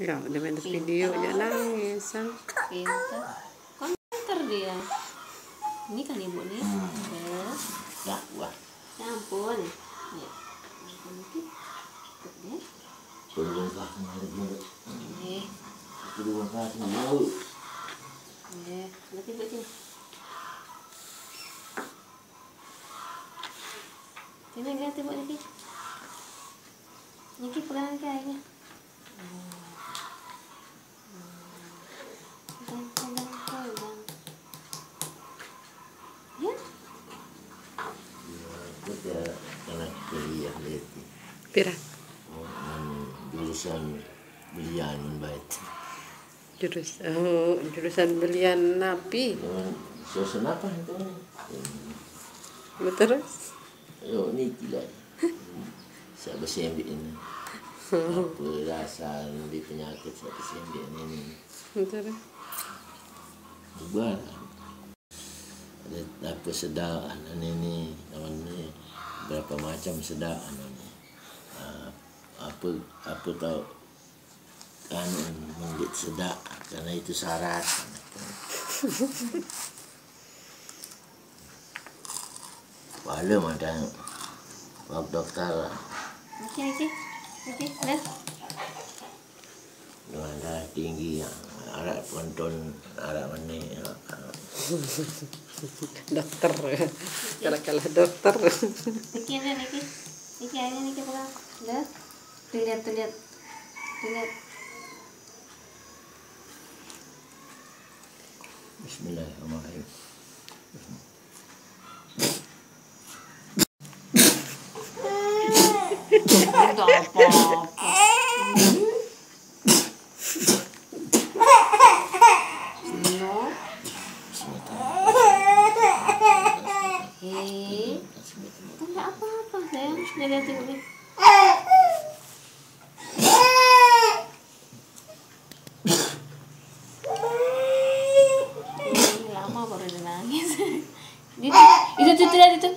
Ya, udah main videonya nangis. ah. pintar. Konter dia. Ini kan ibu nih. Ya Ya, wah. ya ampun. Ya. Ampun dikit Tuh, deh Tolong kah mengalir mulut. nih Kedua kaki mulut. nih lihat ibu sini. Sini lihat ibu Niki. Niki pegang kayaknya pegang pegang pegang ya Kena kuliah lihat. Pira, Oh, man, jurusan belian baik. jurus oh, jurusan belian napi. Susun apa itu? Terus? Yo, ni tidak. Saya bersembik ini. Apa rasa di penyakit saya bersembik ini. Terus? Ubah Ada apa sedar anak ini, nama ni berapa macam ni. Ah, apa apa tahu kan menjadi sedar karena itu syarat. Wala macam Wak dokter Niki Niki Niki lihat dengan darah tinggi yang arak ponton arak mana Dokter. Kalau kalah dokter. Niki lihat Niki Niki aja Niki lihat tuh lihat lihat lihat Bismillahirrahmanirrahim. Udah apa-apa. Eh, tidak apa-apa sayang. Lama baru nangis. Itu, itu, itu, itu.